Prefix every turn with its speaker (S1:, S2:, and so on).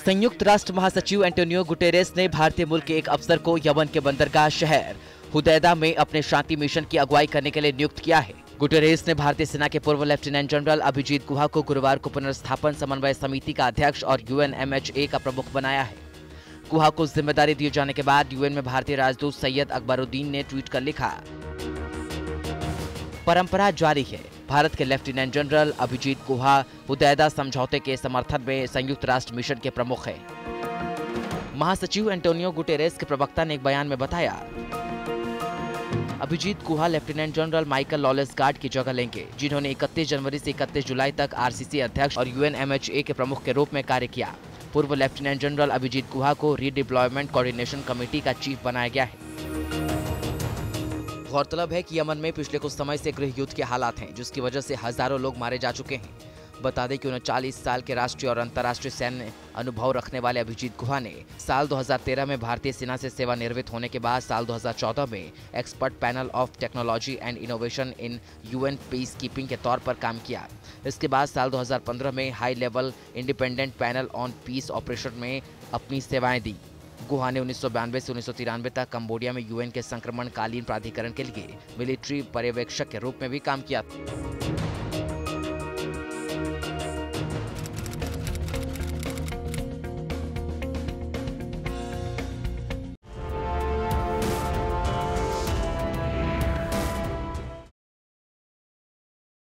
S1: संयुक्त राष्ट्र महासचिव एंटोनियो गुटेरेस ने भारतीय मूल के एक अफसर को यमन के बंदरगाह शहर हुदैदा में अपने शांति मिशन की अगुवाई करने के लिए नियुक्त किया है। गुटेरेस ने भारतीय सेना के पूर्व लेफ्टिनेंट जनरल अभिजीत गुहा को गुरुवार को पुनर्स्थापन समन्वय समिति का अध्यक्ष और यूएनएमएचए का प्रमुख बनाया है। गुहा को ज़िम्मेदारी दिए जाने के बाद यूएन में भारतीय राजदूत सैयद अकबरुद्दीन ने ट्वीट कर लिखा। परंपरा जारी है। भारत के lieutenant general Abhijit Guha Hodeidah समझौते के समर्थन में संयुक्त राष्ट्र मिशन के प्रमुख हैं। महासचिव एंटोनियो गुटेरेस के प्रवक्ता ने एक बयान में बताया, Abhijit Guha lieutenant general Michael Lollesgaard की जगह लेंगे, जिन्होंने 31 जनवरी से 31 जुलाई तक आरसीसी अध्यक्ष और यूएनएमएचए के प्रमुख के रूप में कार्य किया। पूर्व लेफ्टिनेंट जनरल अभिजीत गुहा को रीडिप्लॉयमेंट कोऑर्डिनेशन कमेटी का चीफ बनाया गया है। गौरतलब है कि यमन में पिछले कुछ समय से गृह युद्ध के हालात हैं, जिसकी वजह से हज़ारों लोग मारे जा चुके हैं। बता दें कि उनचालीस साल के राष्ट्रीय और अंतर्राष्ट्रीय सैन्य अनुभव रखने वाले अभिजीत गुहा ने साल 2013 में भारतीय सेना से सेवानिवृत्त होने के बाद साल 2014 में expert panel of technology and innovation in UN peacekeeping के तौर पर काम किया। इसके बाद साल 2015 में high level independent panel on peace operation में अपनी सेवाएँ दी। गुहा ने उन्नीस से उन्नीस सौ तिरानवे तक कंबोडिया में यूएन के संक्रमणकालीन प्राधिकरण के लिए मिलिट्री पर्यवेक्षक के रूप में भी काम किया।